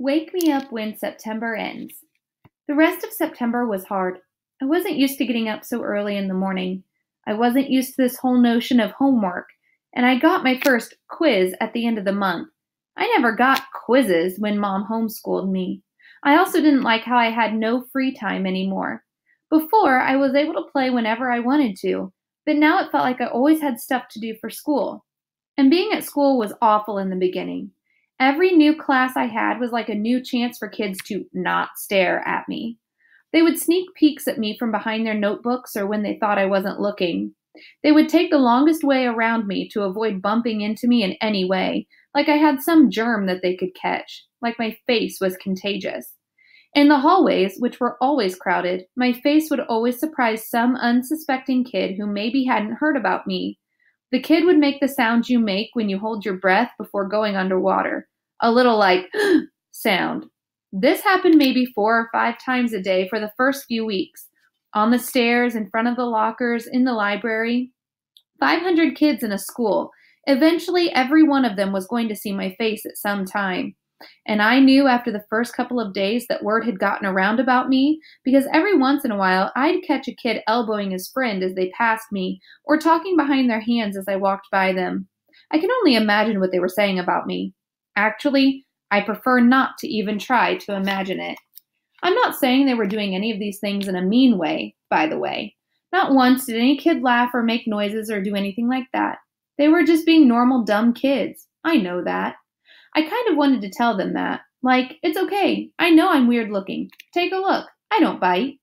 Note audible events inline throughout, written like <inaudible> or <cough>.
Wake me up when September ends. The rest of September was hard. I wasn't used to getting up so early in the morning. I wasn't used to this whole notion of homework, and I got my first quiz at the end of the month. I never got quizzes when mom homeschooled me. I also didn't like how I had no free time anymore. Before, I was able to play whenever I wanted to, but now it felt like I always had stuff to do for school. And being at school was awful in the beginning. Every new class I had was like a new chance for kids to not stare at me. They would sneak peeks at me from behind their notebooks or when they thought I wasn't looking. They would take the longest way around me to avoid bumping into me in any way, like I had some germ that they could catch, like my face was contagious. In the hallways, which were always crowded, my face would always surprise some unsuspecting kid who maybe hadn't heard about me. The kid would make the sound you make when you hold your breath before going underwater a little like <gasps> sound. This happened maybe four or five times a day for the first few weeks. On the stairs, in front of the lockers, in the library. 500 kids in a school. Eventually, every one of them was going to see my face at some time. And I knew after the first couple of days that word had gotten around about me because every once in a while I'd catch a kid elbowing his friend as they passed me or talking behind their hands as I walked by them. I can only imagine what they were saying about me. Actually, I prefer not to even try to imagine it. I'm not saying they were doing any of these things in a mean way, by the way. Not once did any kid laugh or make noises or do anything like that. They were just being normal, dumb kids. I know that. I kind of wanted to tell them that. Like, it's okay. I know I'm weird looking. Take a look. I don't bite.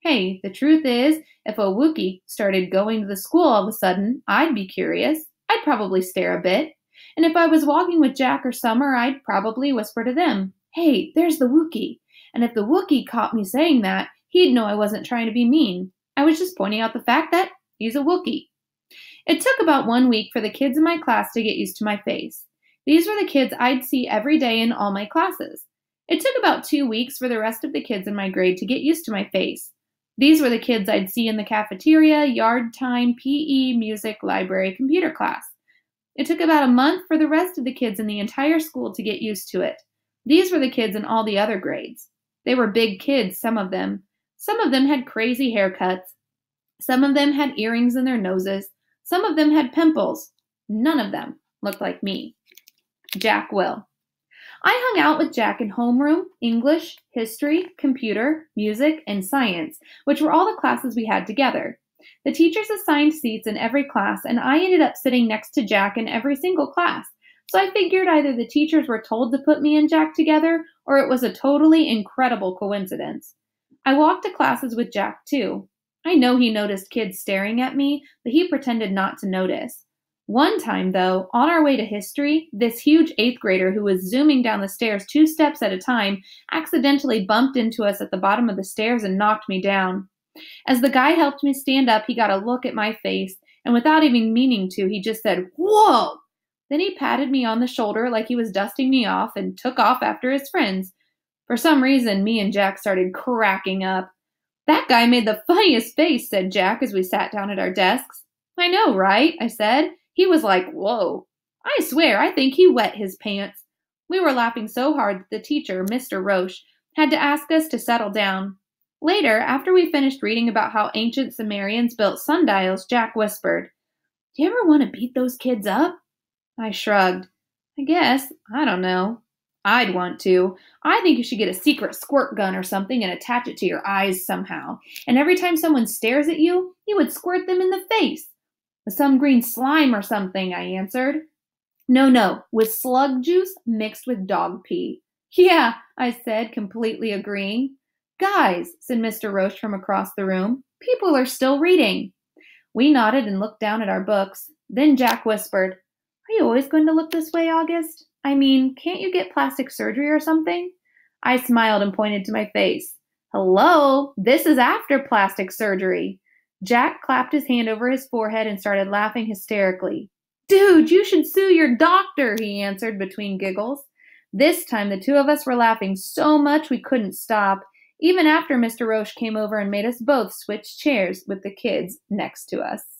Hey, the truth is, if a Wookiee started going to the school all of a sudden, I'd be curious. I'd probably stare a bit. And if I was walking with Jack or Summer, I'd probably whisper to them, Hey, there's the Wookiee. And if the Wookiee caught me saying that, he'd know I wasn't trying to be mean. I was just pointing out the fact that he's a Wookiee. It took about one week for the kids in my class to get used to my face. These were the kids I'd see every day in all my classes. It took about two weeks for the rest of the kids in my grade to get used to my face. These were the kids I'd see in the cafeteria, yard time, PE, music, library, computer class. It took about a month for the rest of the kids in the entire school to get used to it. These were the kids in all the other grades. They were big kids, some of them. Some of them had crazy haircuts. Some of them had earrings in their noses. Some of them had pimples. None of them looked like me. Jack will. I hung out with Jack in homeroom, English, history, computer, music, and science, which were all the classes we had together. The teachers assigned seats in every class, and I ended up sitting next to Jack in every single class. So I figured either the teachers were told to put me and Jack together, or it was a totally incredible coincidence. I walked to classes with Jack too. I know he noticed kids staring at me, but he pretended not to notice. One time, though, on our way to history, this huge eighth grader who was zooming down the stairs two steps at a time accidentally bumped into us at the bottom of the stairs and knocked me down. As the guy helped me stand up, he got a look at my face, and without even meaning to, he just said, Whoa! Then he patted me on the shoulder like he was dusting me off and took off after his friends. For some reason, me and Jack started cracking up. That guy made the funniest face, said Jack as we sat down at our desks. I know, right? I said. He was like, Whoa. I swear, I think he wet his pants. We were laughing so hard that the teacher, Mr. Roche, had to ask us to settle down. Later, after we finished reading about how ancient Sumerians built sundials, Jack whispered, Do you ever want to beat those kids up? I shrugged. I guess. I don't know. I'd want to. I think you should get a secret squirt gun or something and attach it to your eyes somehow. And every time someone stares at you, you would squirt them in the face. Some green slime or something, I answered. No, no, with slug juice mixed with dog pee. <laughs> Yeah, I said, completely agreeing. Guys, said Mr. Roche from across the room, people are still reading. We nodded and looked down at our books. Then Jack whispered, Are you always going to look this way, August? I mean, can't you get plastic surgery or something? I smiled and pointed to my face. Hello, this is after plastic surgery. Jack clapped his hand over his forehead and started laughing hysterically. Dude, you should sue your doctor, he answered between giggles. This time the two of us were laughing so much we couldn't stop, even after Mr. Roche came over and made us both switch chairs with the kids next to us.